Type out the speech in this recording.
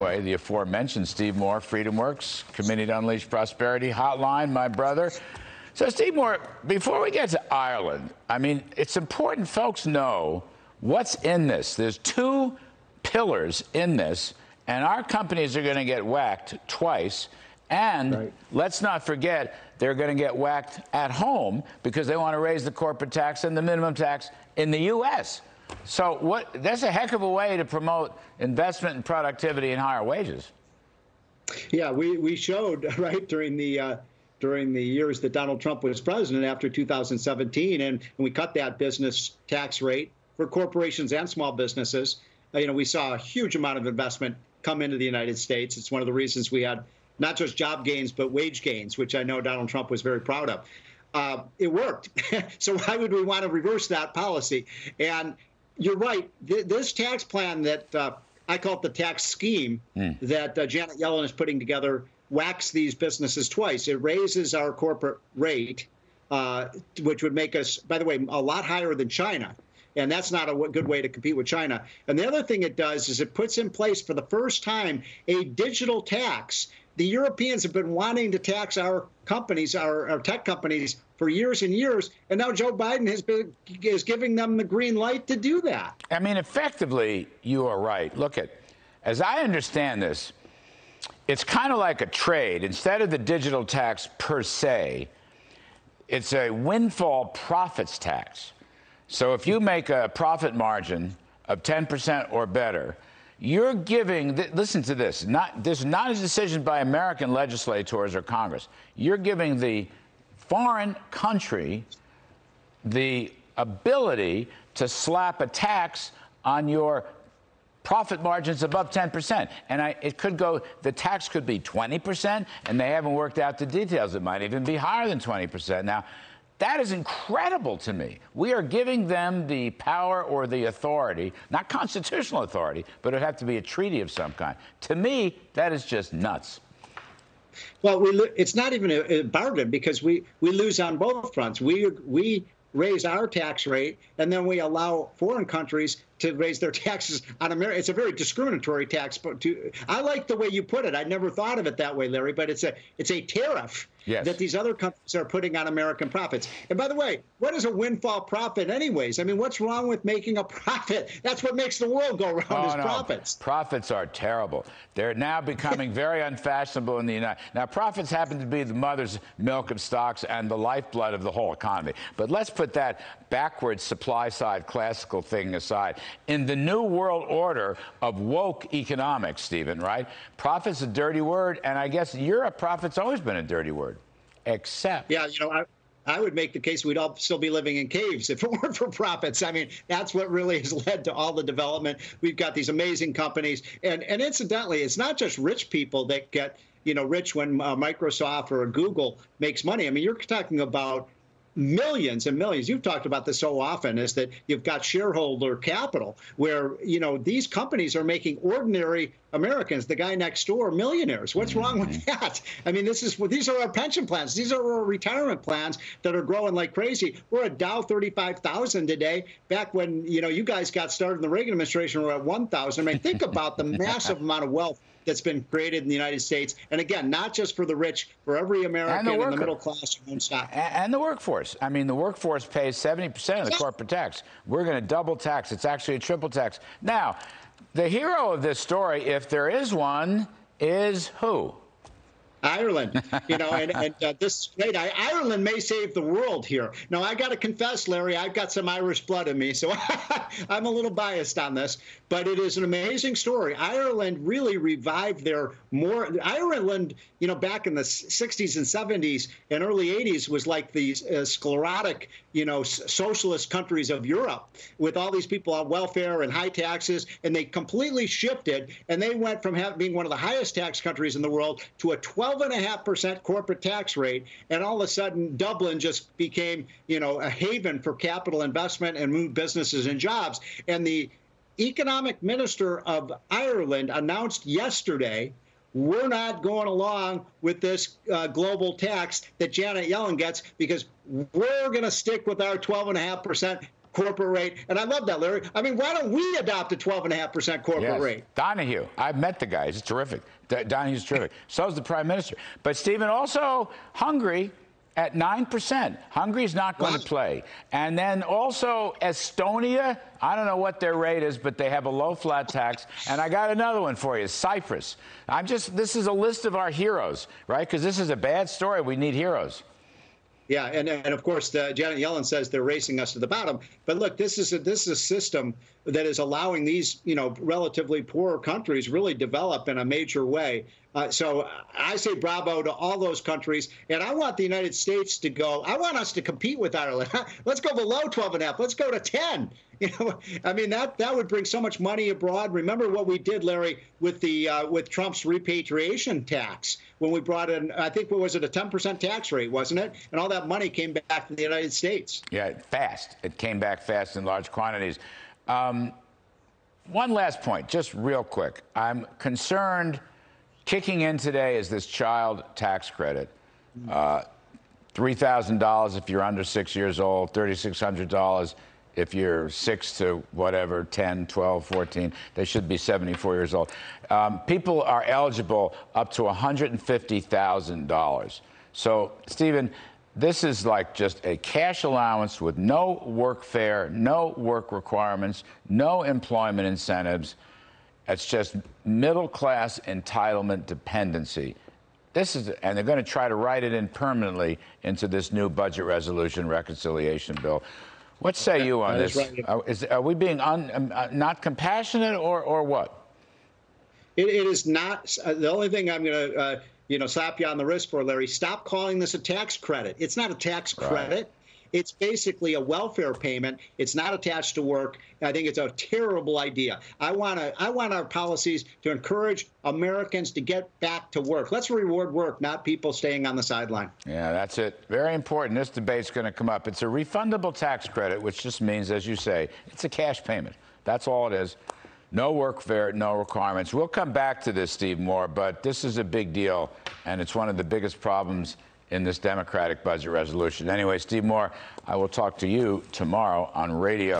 way, the aforementioned Steve Moore, FreedomWorks, Committee to Unleash Prosperity Hotline, my brother. So, Steve Moore, before we get to Ireland, I mean, it's important folks know what's in this. There's two pillars in this, and our companies are going to get whacked twice. And right. let's not forget, they're going to get whacked at home because they want to raise the corporate tax and the minimum tax in the U.S. So what? That's a heck of a way to promote investment and productivity and higher wages. Yeah, we, we showed right during the uh, during the years that Donald Trump was president after 2017, and, and we cut that business tax rate for corporations and small businesses. You know, we saw a huge amount of investment come into the United States. It's one of the reasons we had not just job gains but wage gains, which I know Donald Trump was very proud of. Uh, it worked. so why would we want to reverse that policy? And you're right. This tax plan that uh, I call it the tax scheme mm. that uh, Janet Yellen is putting together whacks these businesses twice. It raises our corporate rate, uh, which would make us, by the way, a lot higher than China. And that's not a good way to compete with China. And the other thing it does is it puts in place for the first time a digital tax the Europeans have been wanting to tax our companies, our, our, tech companies, for years and years, and now Joe Biden has been is giving them the green light to do that. I mean, effectively, you are right. Look at, as I understand this, it's kind of like a trade. Instead of the digital tax per se, it's a windfall profits tax. So if you make a profit margin of 10% or better, you're giving, listen to this, not, this is not a decision by American legislators or Congress. You're giving the foreign country the ability to slap a tax on your profit margins above 10%. And I, it could go, the tax could be 20%, and they haven't worked out the details. It might even be higher than 20%. Now, that is incredible to me. We are giving them the power or the authority, not constitutional authority, but it would have to be a treaty of some kind. To me, that is just nuts. Well, we, it's not even a, a bargain because we, we lose on both fronts. We, we raise our tax rate, and then we allow foreign countries to raise their taxes on America. It's a very discriminatory tax. But to, I like the way you put it. I never thought of it that way, Larry. But it's a it's a tariff yes. that these other companies are putting on American profits. And by the way, what is a windfall profit, anyways? I mean, what's wrong with making a profit? That's what makes the world go round oh, is no. profits. Profits are terrible. They're now becoming very unfashionable in the United. Now, profits happen to be the mother's milk of stocks and the lifeblood of the whole economy. But let's put that backwards supply side classical thing aside. In the new world order of woke economics, Stephen, right? Profit's a dirty word, and I guess Europe, profit's always been a dirty word. Except. Yeah, you know, I, I would make the case we'd all still be living in caves if it weren't for profits. I mean, that's what really has led to all the development. We've got these amazing companies, and and incidentally, it's not just rich people that get you know rich when uh, Microsoft or Google makes money. I mean, you're talking about millions and millions. You've talked about this so often is that you've got shareholder capital where, you know, these companies are making ordinary Americans, the guy next door, millionaires. What's wrong with mm-hmm. that? I mean, this is these are our pension plans. These are our retirement plans that are growing like crazy. We're at Dow 35,000 today. Back when, you know, you guys got started in the Reagan administration, we're at 1,000. I mean, think about the massive amount of wealth that's been created in the United States. And again, not just for the rich, for every American the in the middle class who owns stock. And the workforce. I mean, the workforce pays 70% of the corporate tax. We're going to double tax. It's actually a triple tax. Now, the hero of this story, if there is one, is who? Ireland, you know, and, and uh, this is great. Ireland may save the world here. Now, I got to confess, Larry, I've got some Irish blood in me, so I'm a little biased on this, but it is an amazing story. Ireland really revived their more. Ireland, you know, back in the 60s and 70s and early 80s was like these uh, sclerotic, you know, socialist countries of Europe with all these people on welfare and high taxes, and they completely shifted, and they went from having, being one of the highest tax countries in the world to a 12 12.5% corporate tax rate, and all of a sudden Dublin just became, you know, a haven for capital investment and move businesses and jobs. And the economic minister of Ireland announced yesterday we're not going along with this uh, global tax that Janet Yellen gets because we're going to stick with our 12.5% corporate rate. And I love that, Larry. I mean, why don't we adopt a 12.5% corporate Yes. rate? Donohoe. I've met the guy. He's terrific. D- Donohoe's terrific. so is the prime minister. But Stephen, also Hungary at 9%. Hungary's not going Wow. to play. And then also Estonia. I don't know what their rate is, but they have a low flat tax. And I got another one for you Cyprus. I'm just, this is a list of our heroes, right? Because this is a bad story. We need heroes. Yeah, and, and of course, uh, Janet Yellen says they're racing us to the bottom. But look, this is a, this is a system that is allowing these you know relatively poor countries really develop in a major way. Uh, so I say bravo to all those countries, and I want the United States to go. I want us to compete with Ireland. Let's go below 12 and a half. Let's go to 10. You know, I mean that that would bring so much money abroad. Remember what we did, Larry, with the uh, with Trump's repatriation tax when we brought in. I think what was it a 10% tax rate, wasn't it? And all that money came back to the United States. Yeah, fast. It came back fast in large quantities. Um, one last point, just real quick. I'm concerned. Kicking in today is this child tax credit. Uh, $3,000 if you're under six years old, $3,600 if you're six to whatever, 10, 12, 14. They should be 74 years old. Um, people are eligible up to $150,000. So, Stephen, this is like just a cash allowance with no work fare, no work requirements, no employment incentives. It's just middle class entitlement dependency. This is, and they're going to try to write it in permanently into this new budget resolution reconciliation bill. What say you on this? right. Are, is, are we being un, um, uh, not compassionate or, or what? It, it is not uh, the only thing I'm going to, uh, you know, slap you on the wrist for, Larry. Stop calling this a tax credit. It's not a tax credit. It's basically a welfare payment. It's not attached to work. I think it's a terrible idea. I want to. I want our policies to encourage Americans to get back to work. Let's reward work, not people staying on the sideline. Yeah, that's it. Very important. This debate's going to come up. It's a refundable tax credit, which just means, as you say, it's a cash payment. That's all it is. No work fare, no requirements. We'll come back to this, Steve Moore, but this is a big deal, and it's one of the biggest problems in this Democratic budget resolution. Anyway, Steve Moore, I will talk to you tomorrow on radio.